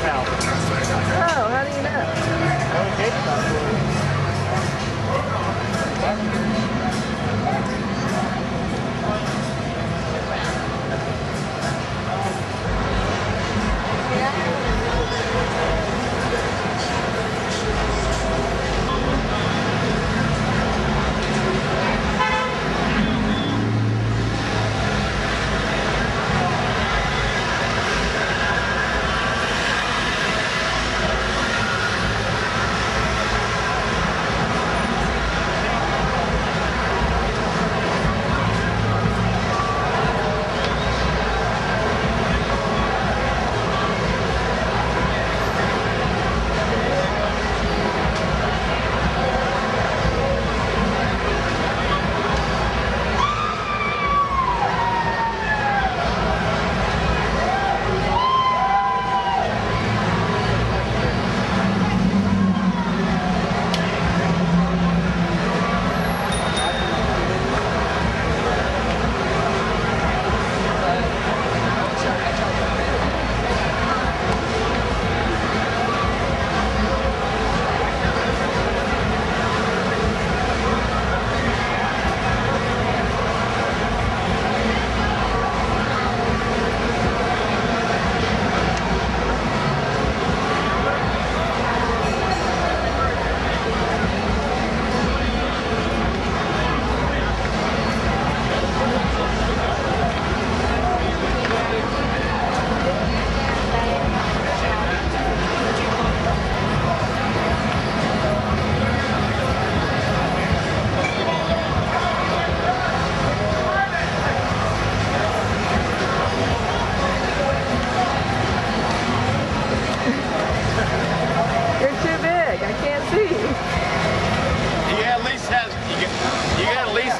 your. Oh, how do you know?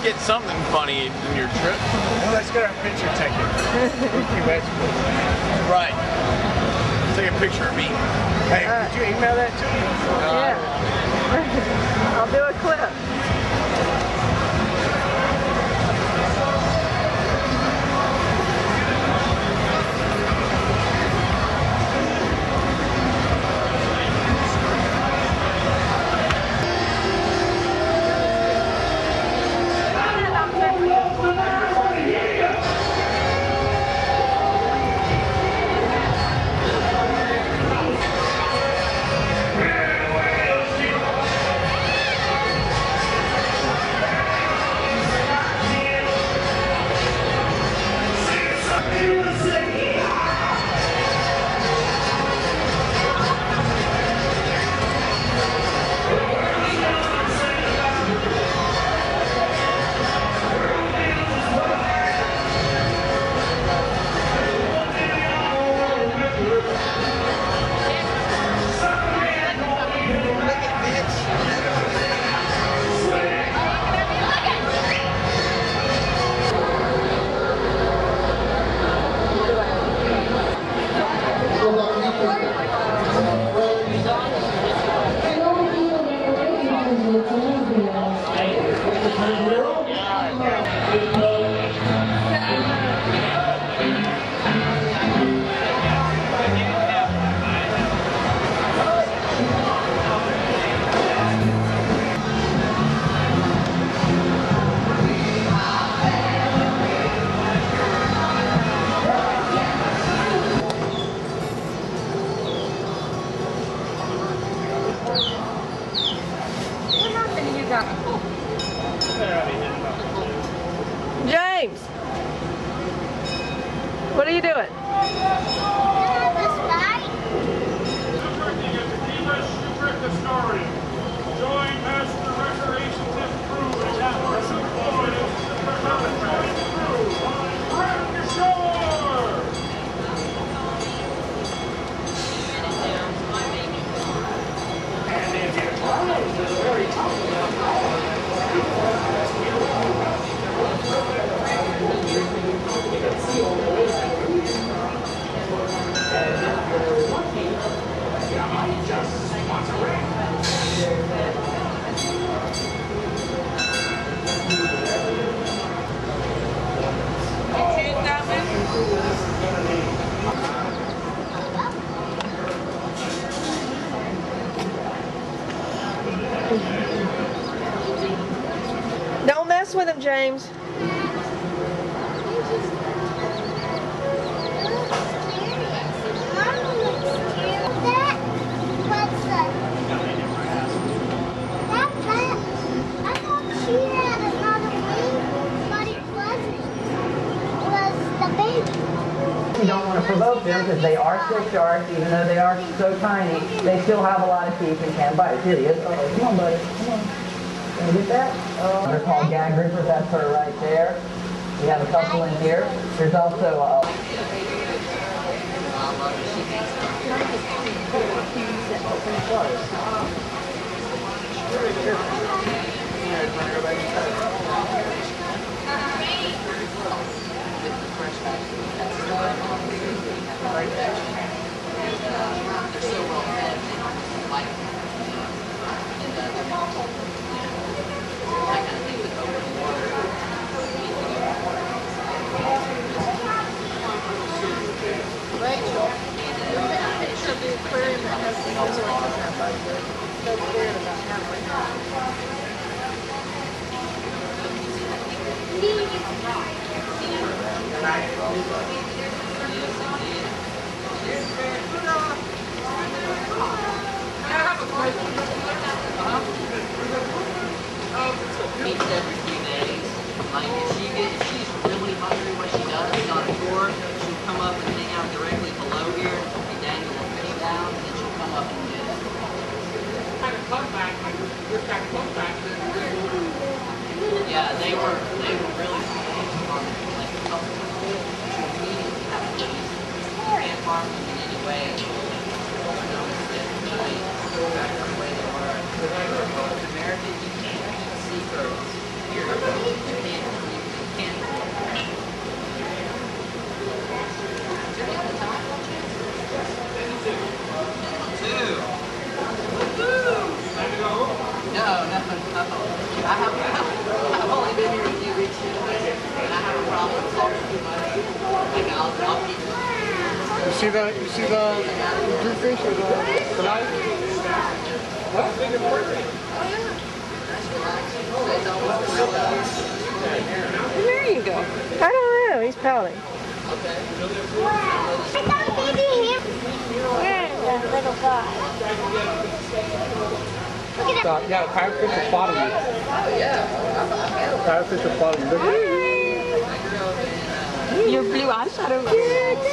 Get something funny in your trip. Well, let's get our picture taken. Right. Take a picture of me. Hey, did you email that to me? Yeah. I'll do a clip. Join Master Don't mess with him, James. Them because they are still sharks, even though they are so tiny. They still have a lot of teeth and can bite. Here he is. Uh-oh. Come on, buddy. Come on. Can you get that? Oh, they're called gag groupers. That's her right there. We have a couple in here. There's also uh, aquarium that has the lizards in that bug. They're so weird about having. eats every few days. Like if she get, if she's really hungry, what she does is on a tour, she'll come up and hang out directly below here. We dangle a fish down, and then she'll come up and get it. Kind of comeback, like, we're kind of comeback, then Yeah, they were they were really focused on like couple of have a piece. Can't harm them in any way. Know, instead of really back the way they were. In America, see the you see the blue fish or the, the light? There you go. I don't know. He's pouting. I thought maybe him. Where is the little guy? Look at that. Uh, yeah, parrotfish will follow you. Oh yeah. Parrotfish will follow you. Look at. Your blue eyeshadow. There he is.